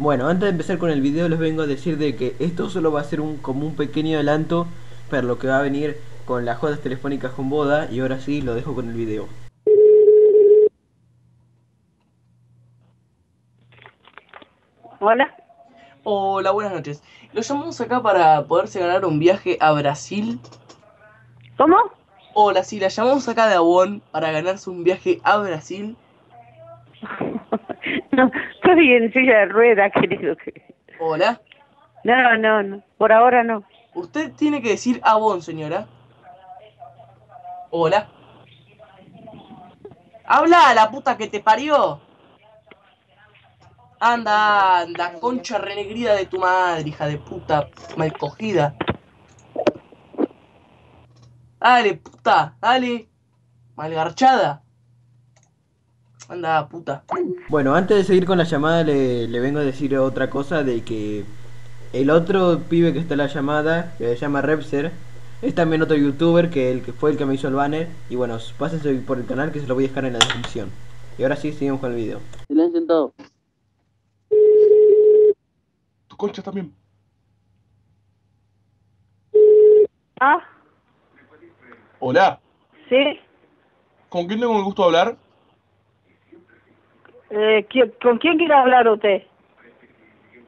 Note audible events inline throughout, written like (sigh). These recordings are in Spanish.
Bueno, antes de empezar con el video les vengo a decir de que esto solo va a ser un como un pequeño adelanto para lo que va a venir con las jodas telefónicas con boda y ahora sí lo dejo con el video. Hola. Hola, buenas noches. Lo llamamos acá para poderse ganar un viaje a Brasil. ¿Cómo? Hola, sí, la llamamos acá de Avon para ganarse un viaje a Brasil. (laughs) no, estoy en silla de rueda, (laughs) querido. Hola. No, no, no. Por ahora no. Usted tiene que decir Avon, señora. Hola. Habla, la puta que te parió. Anda, anda, concha renegrida de tu madre, hija de puta, mal cogida. Dale, puta, dale. Malgarchada. Anda, puta. Bueno, antes de seguir con la llamada le, le vengo a decir otra cosa de que el otro pibe que está en la llamada, que se llama Repser, es también otro youtuber que el que fue el que me hizo el banner. Y bueno, pásense por el canal que se lo voy a dejar en la descripción. Y ahora sí, seguimos con el video. Silencio en todo. Tu concha también. Ah, Hola. sí. ¿Con quién tengo el gusto de hablar? Eh, ¿qui- ¿Con quién quiere hablar usted?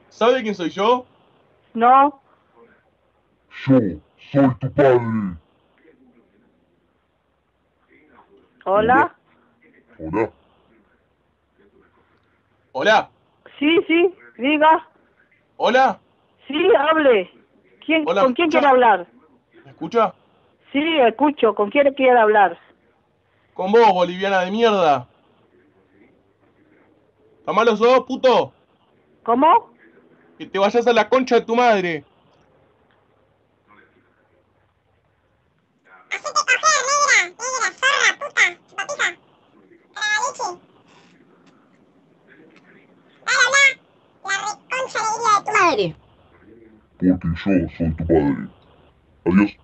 ¿Sabe quién soy yo? No. Yo soy tu padre. Hola. Hola. Hola. Sí, sí. Diga. Hola. Sí, hable. ¿Quién, Hola, ¿Con quién quiere hablar? ¿Me escucha? Sí, escucho. ¿Con quién quiere hablar? Con vos, boliviana de mierda. ¿Está malo sos, puto? ¿Cómo? Que te vayas a la concha de tu madre. Porque yo soy tu padre. Adiós.